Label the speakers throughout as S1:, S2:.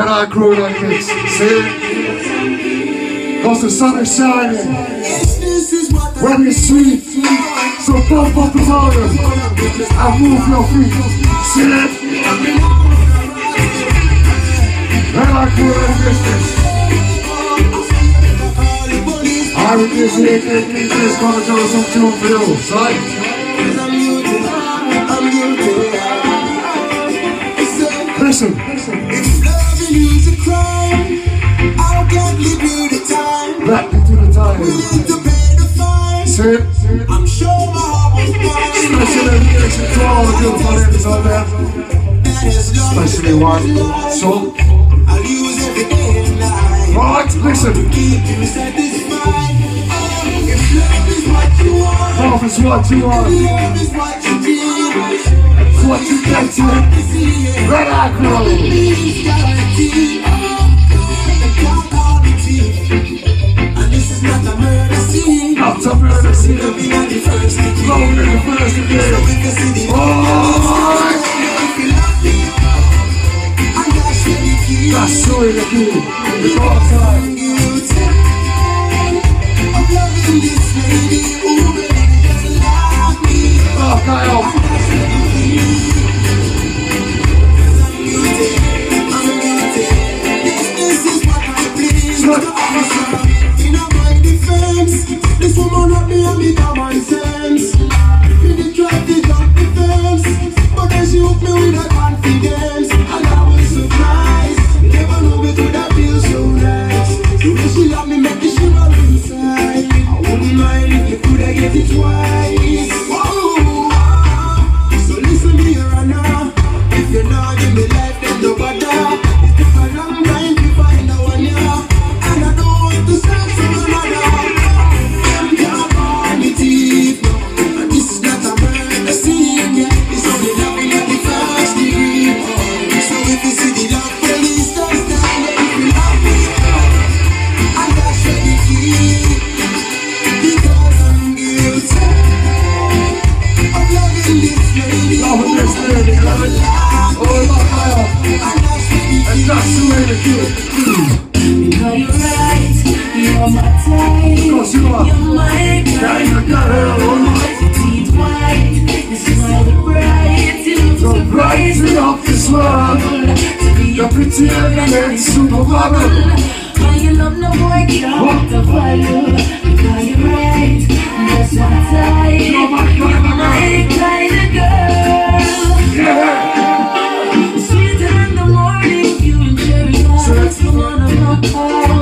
S1: And I grew like this, see? Cause the sun is shining When you sleep So bump up the volume I move your feet, see? And I grew like this I would just hit it, hit this, gonna do some two pills, right? Listen Sir?
S2: I'm sure my heart was
S1: Special dedication to all the good out there. Especially one. So?
S2: I'll use every day and night.
S1: Right, listen.
S2: Love is what you want.
S1: Love is what you
S2: need.
S1: What you get to. Red eye
S2: So real to see the me at the
S1: first So
S2: real to first to So we can see the Alright That's so in the
S1: game the way to do it.
S3: Because you're right, you're my type.
S1: You are.
S3: You're my
S1: girl.
S3: Yeah,
S1: you.
S3: Teeth white, you smile the bright.
S1: You're rising up this world.
S3: To be pretty and then super bubble. When you love no boy,
S1: get out the value. Because
S3: you're right, that's my type. You're my kind of
S1: girl. Yeah.
S3: Thank you.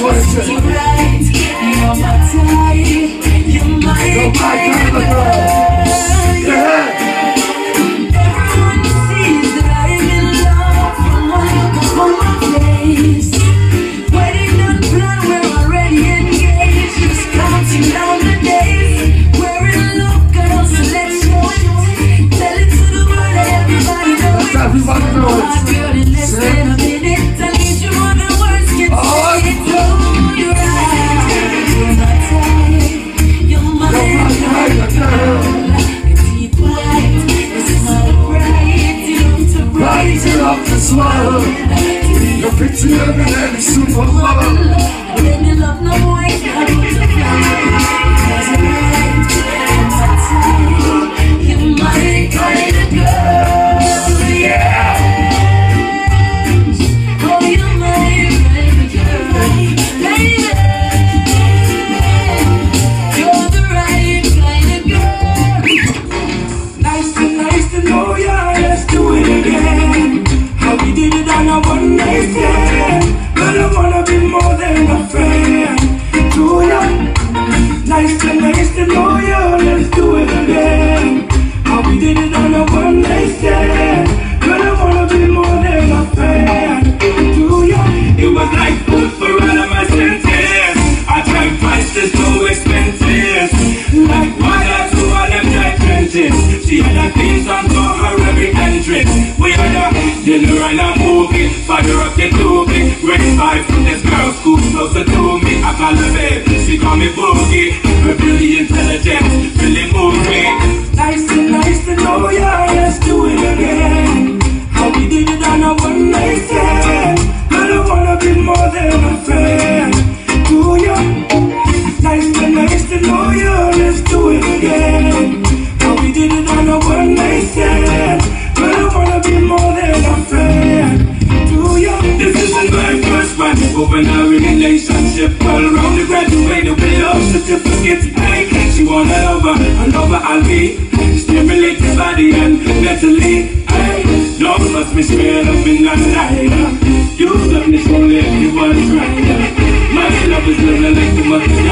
S3: What's right? You're my type. You're my type.
S4: Hepsi yerine düşsün patlara living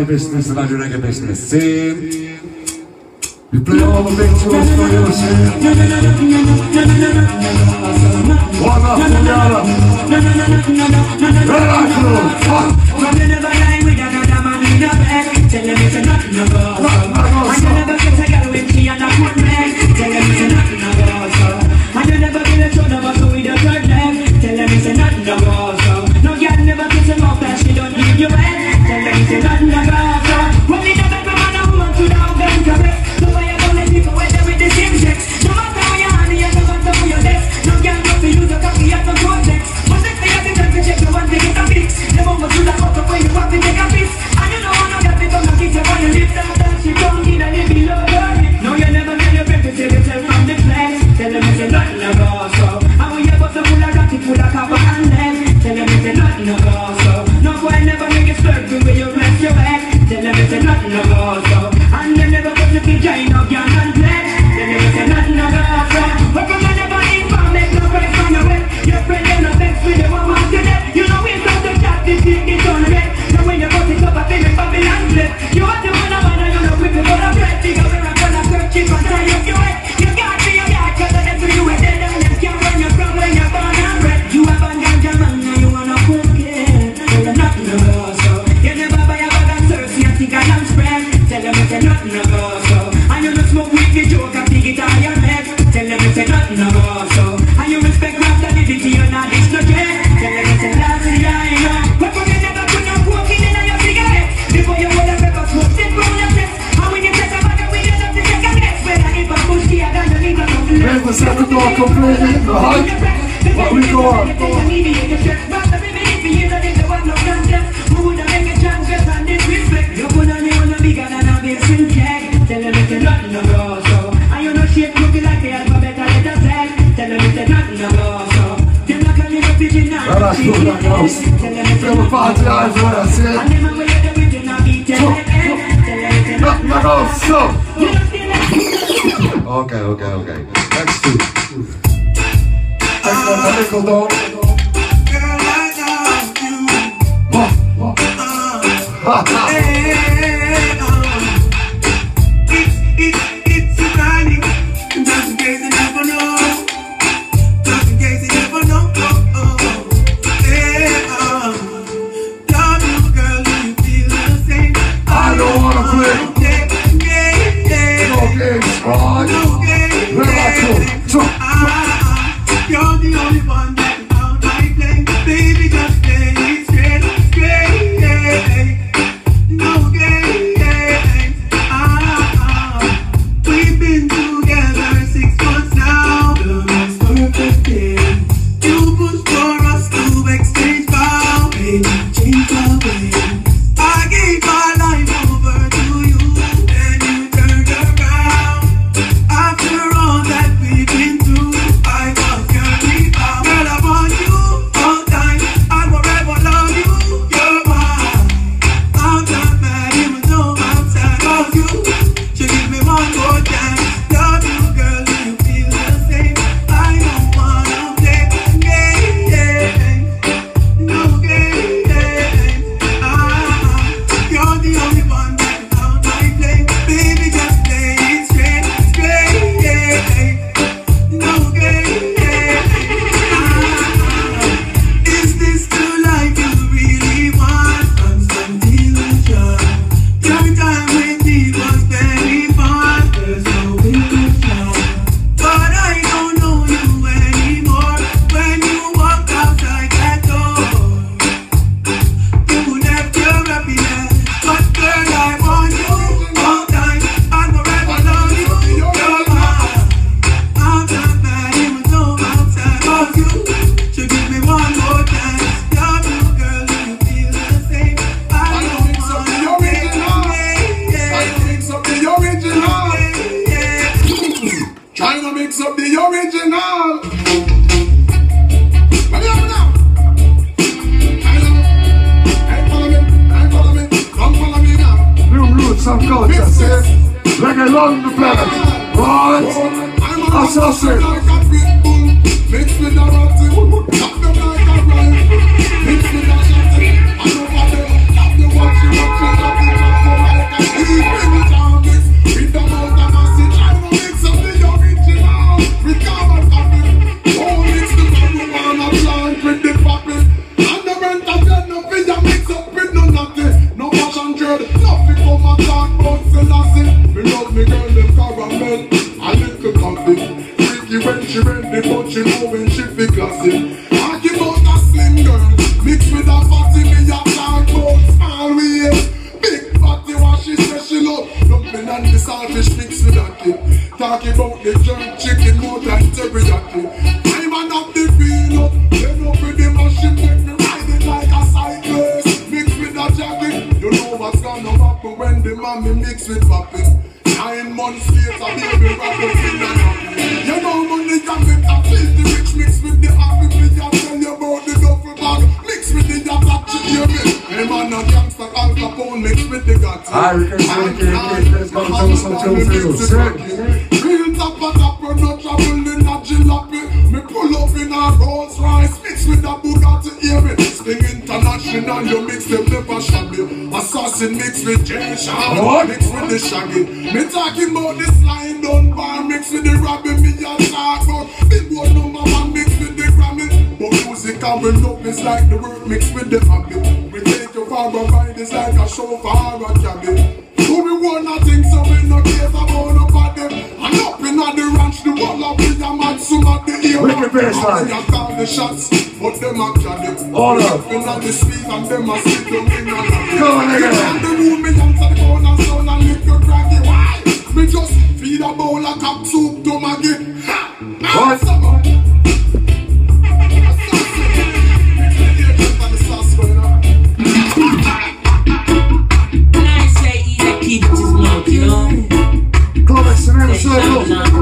S4: party
S2: business
S5: and
S6: I reggae business. See? We play all the big tunes for you, same. One after the other. Ha ha ha!
S2: in
S7: a Rolls Royce mixed with a Bugatti, hear me? Sting international, you mix them never shabby. Assassin mixed with Jay
S2: Shaw,
S7: mixed with the Shaggy. Me talking about this line done bar mixed with the Robin, me a talk about big one number one mixed with the Grammy. But music coming up is like the work mixed with the habit. We take you far and ride is like a show for a cabin. So we want nothing, so we no care about nobody. And up in the run.
S2: Wicked baseline.
S7: But them a
S2: carry Come
S7: on, In Come on, and Come a sit Come on, a
S2: Come on nigga
S7: Come on, room Come on, at Come on, sound Come on, your Come on, Me Come on, a Come on, cap Come on, Maggie
S3: Come on, Summer. Come on, it's an
S8: circle.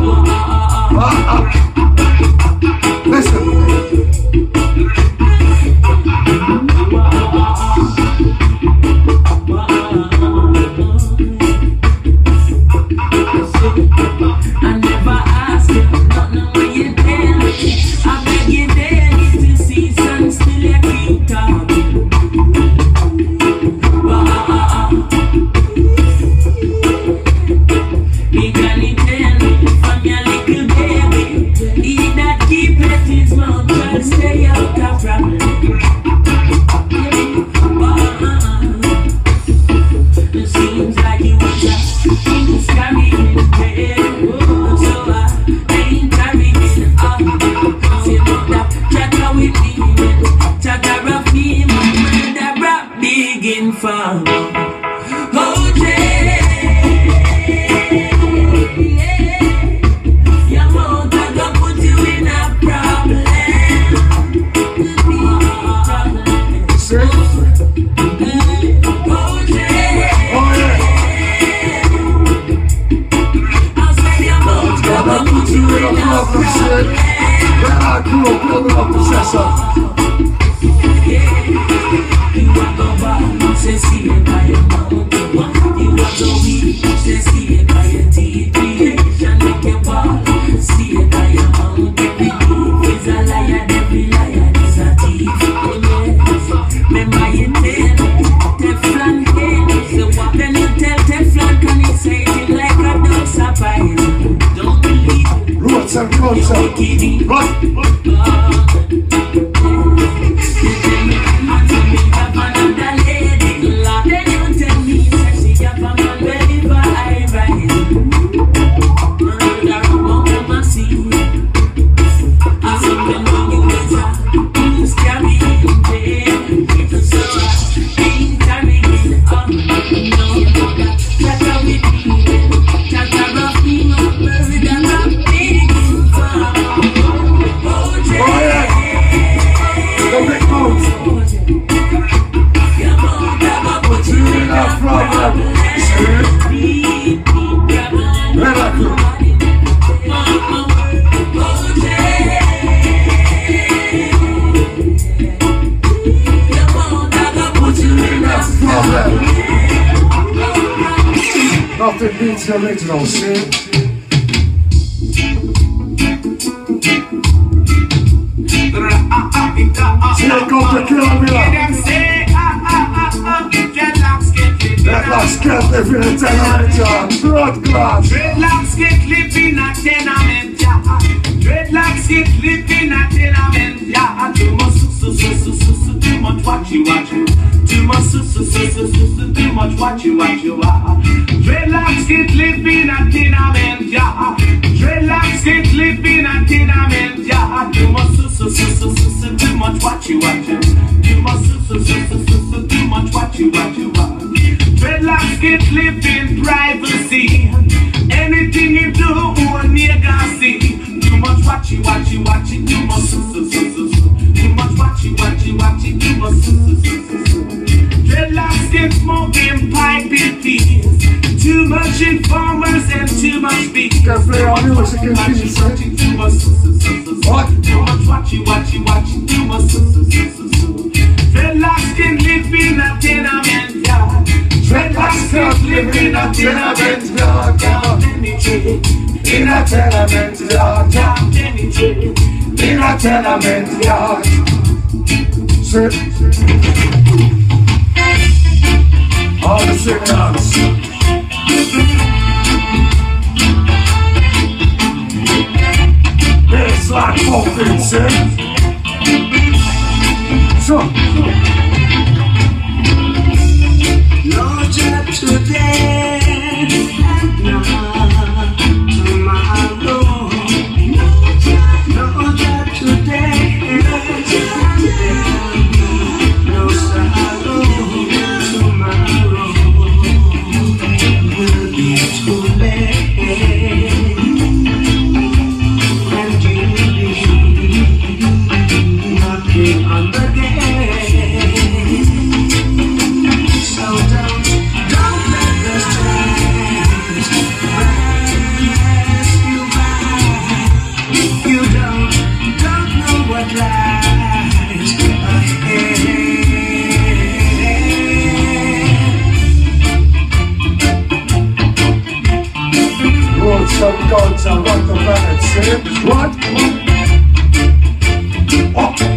S8: Beats the original, see? See, come to kill me Dreadlocks get live in a tenement yard. Blood clot.
S6: Dreadlocks get live in a tenement yard. Dreadlocks get live in a tenement yard. Too much su su su su su too much watchy watchy. Too much su su su su too much watchy watchy wa. Dreadlocks get live in a tenement yard. Dreadlocks get live in a tenement yard. Too much su su su too much. Too much su su su su su su too much watchy watchy wa. Dreadlocks get live in privacy. Anything you do, a nigga see. Too much watchy, watchy, watchy, too much su su su su su. Too much watchy, watchy, watchy, too much su su su Dreadlocks get smoking pipe in. Too much informers and too much.
S8: Can play all music in
S6: Watchy,
S8: peace,
S6: watchy, too much.
S8: What?
S6: Too much watchy, watchy, watchy, too much. Dreadlocks can live in a tenement yard. Dreadlocks can live in a tenement yard. Any tree.
S8: In a tenement yard.
S6: Any tree.
S8: In a tenement yard. See? The signals. It's like fucking see? So,
S1: job today
S8: guns and rock the planet, see? What? Oh.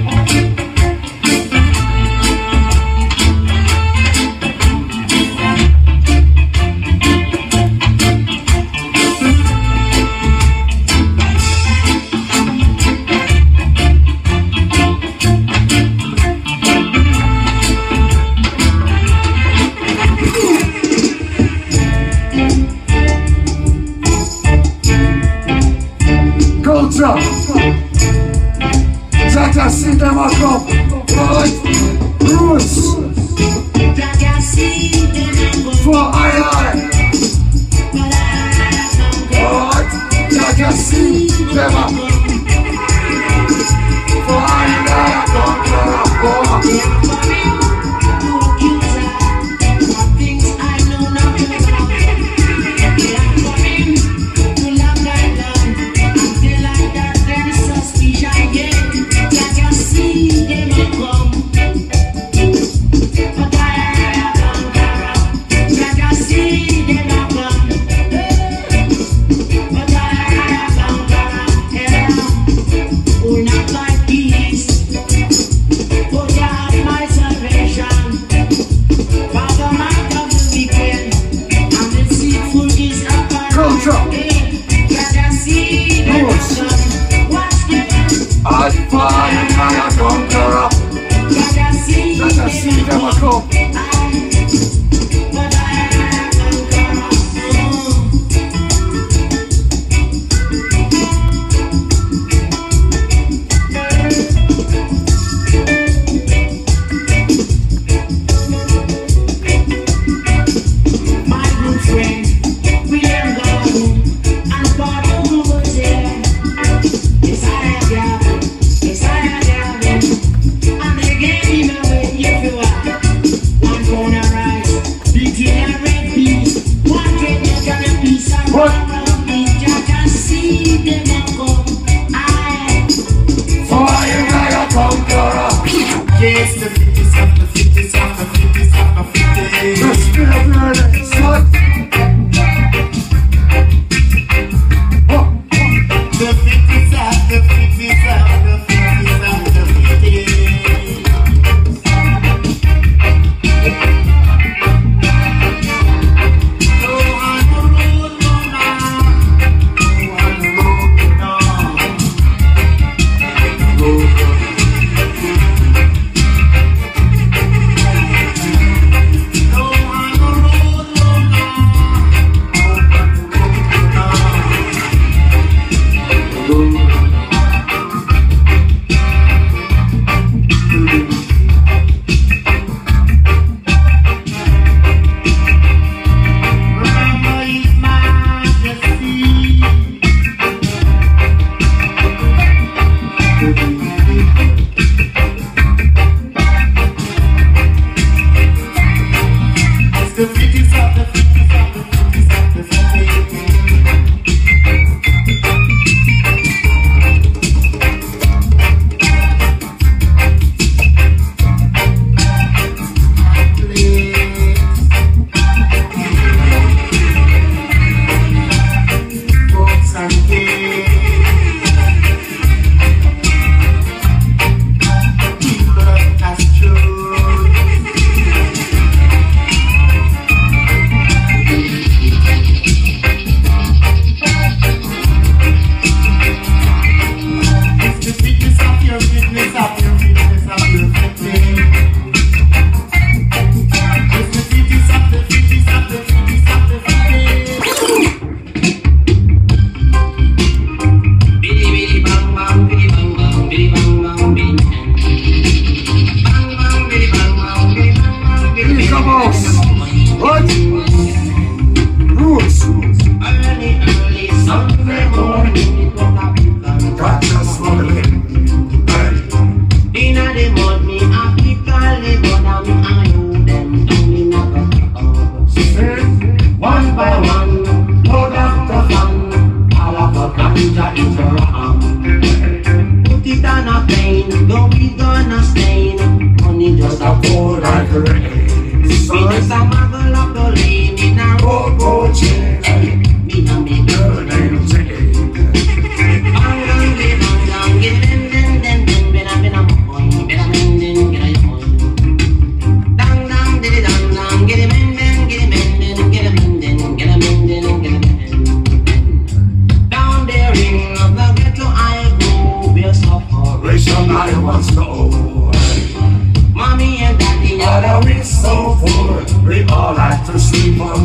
S9: rain Don't be
S1: gonna stain Honey just a fall like rain We just a muggle up the lane In a road coach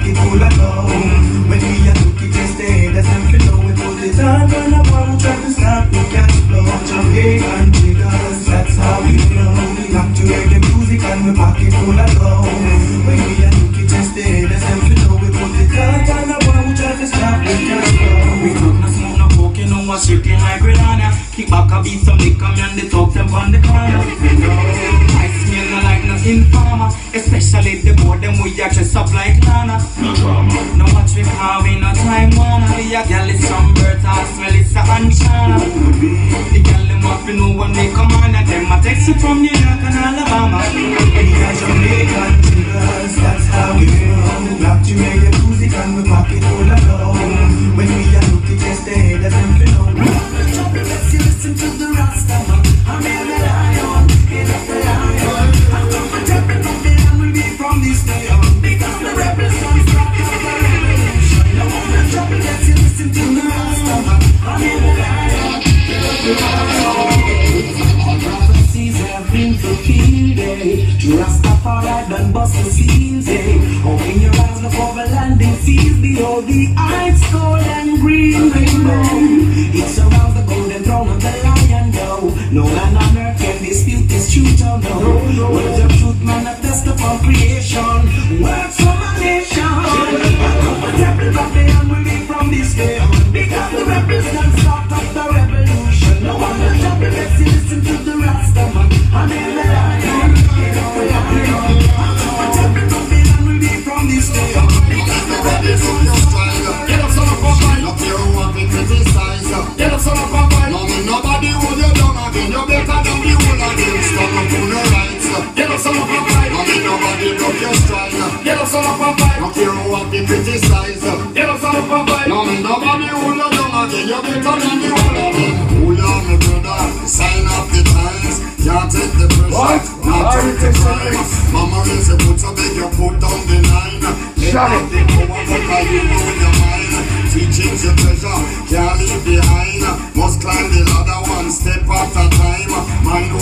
S1: and
S4: Rastafari done bust the seams, yeah. Open your eyes, look over landing fields, behold the ice cold and green rainbow. It surrounds the golden throne of the lion, though. No man on earth can dispute this truth, oh no. Words of truth manifest upon creation. Words from a nation. Day on. Revolution. No one to. Uncomfortable Babylon will be from this day on. Because the rebels done start up the
S10: fight. No, me you rights. Get up, son of a fight. No, me nobody who have been criticized. Get me you better than whole of them. Hold on, me. Sign up the times. Can't take the pressure.
S2: What?
S10: Not
S2: I
S10: take the crime. Mama raise your foot so big you put down the line.
S2: Shut it.
S10: the power but you know your mind. Teachings your treasure, can't leave behind. Must climb the ladder one step at a time. Mind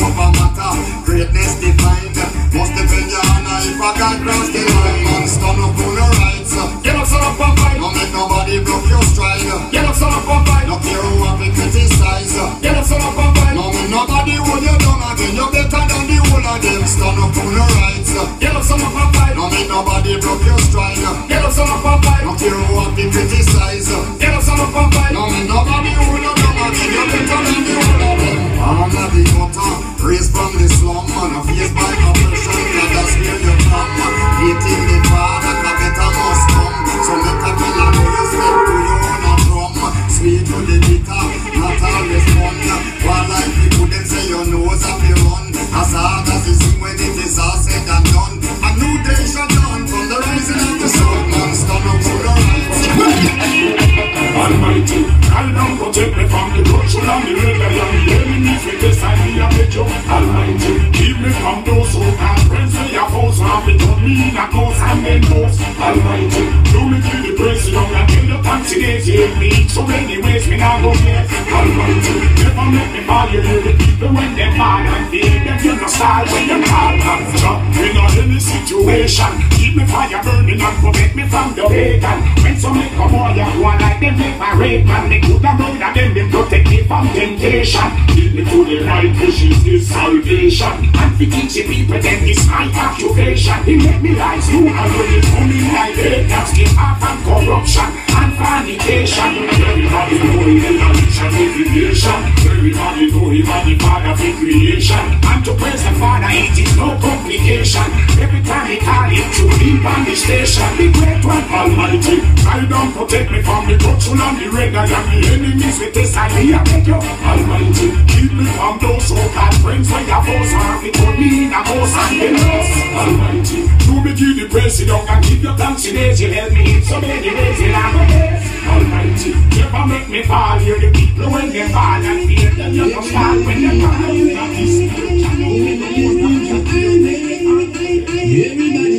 S10: and
S11: me from the pagan. When some make come on, you want them make my rape man. They could have murdered them, they protect from temptation. Lead me to the right, which is this salvation. And we teach the people, then this my occupation. He make me rise, you are really coming like haters. Give up and corruption and fornication. Everybody know him in knowledge and revelation. Everybody know him and the father of creation. And to praise the father, it is no complication. Every time he call him to leave on the station, the great one almighty. Guide and protect me from the corruption and the red and the enemies with this idea. Make you almighty. Keep me from those so-called friends where your foes are. It put me in a house and the lost. Almighty. Do me give the don't and give your thanks in. You help me in so many ways. You have. Almighty. Never make me fall. Hear the people when they fall and fear them. You don't fall when they fall. You don't listen. You